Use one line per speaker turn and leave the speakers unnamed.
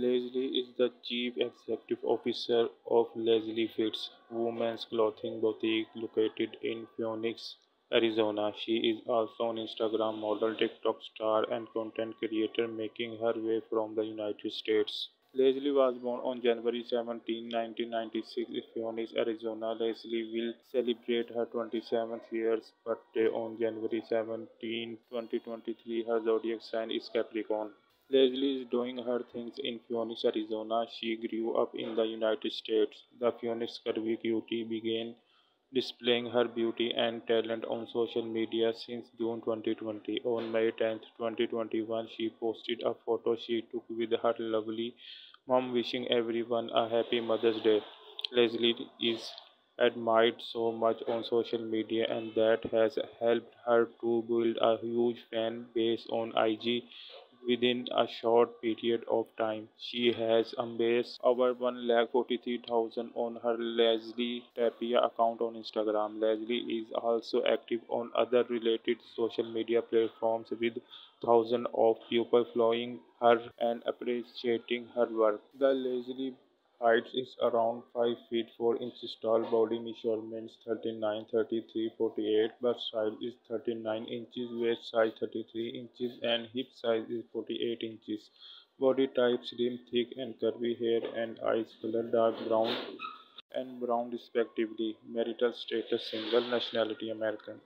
Leslie is the chief executive officer of Leslie Fits, women's clothing boutique located in Phoenix, Arizona. She is also an Instagram model, TikTok star, and content creator, making her way from the United States. Leslie was born on January 17, 1996 in Phoenix, Arizona. Leslie will celebrate her 27th year's birthday on January 17, 2023. Her zodiac sign is Capricorn. Leslie is doing her things in Phoenix, Arizona. She grew up in the United States. The Phoenix Curvy Cutie began displaying her beauty and talent on social media since June 2020. On May 10, 2021, she posted a photo she took with her lovely mom wishing everyone a happy Mother's Day. Leslie is admired so much on social media and that has helped her to build a huge fan base on IG within a short period of time. She has amassed over 1,43,000 on her Leslie Tapia account on Instagram. Leslie is also active on other related social media platforms with thousands of people following her and appreciating her work. The Leslie Height is around 5 feet 4 inches tall. Body measurements 39, 33, 48. Bust size is 39 inches. Waist size 33 inches and hip size is 48 inches. Body type slim, thick and curvy hair and eyes color dark brown and brown respectively. Marital status single. Nationality American.